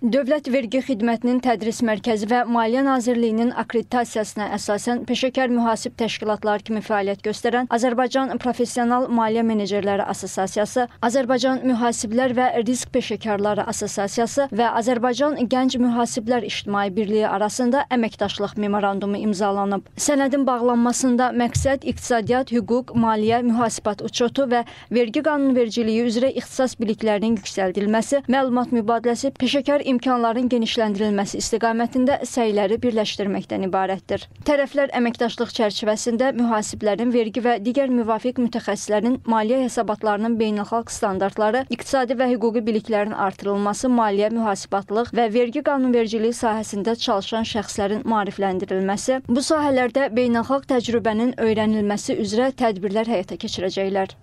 Dövlət Vergi Xidmətinin Tədris Mərkəzi və Maliyyə Nazirliyinin akkreditasiyasına əsasən peşəkar mühasib təşkilatlar kimi fəaliyyət göstərən Azərbaycan Professional Maliyyə Menecerləri Assosiasiyası, Azərbaycan Mühasiblər və Risk Peşəkarları Assosiasiyası və Azərbaycan Gənc Mühasiblər İctimai Birliyi arasında əməkdaşlıq memorandumu imzalanıb. Sənədin bağlanmasında məqsəd iqtisadiyyat, hüquq, maliyyə, mühasibat uçotu və vergi qanunvericiliyi üzrə ixtisas biliklərinin yüksəldilməsi, məlumat mübadiləsi, peşəkar imkanların genişləndirilməsi istiqamətində səyləri birləşdirməkdən ibarətdir. Tərəflər əməkdaşlıq çərçivəsində mühasiblərin, vergi və digər müvafiq mütəxəssislərin maliyyə hesabatlarının beynəlxalq standartları, iqtisadi və hüquqi biliklərin artırılması, maliyyə, mühasibatlıq və vergi qanunvericiliyi sahəsində çalışan şəxslərin maarifləndirilməsi, bu sahələrdə beynəlxalq təcrübənin öyrənilməsi üzrə tədbirlər həyata keçirəcəklər.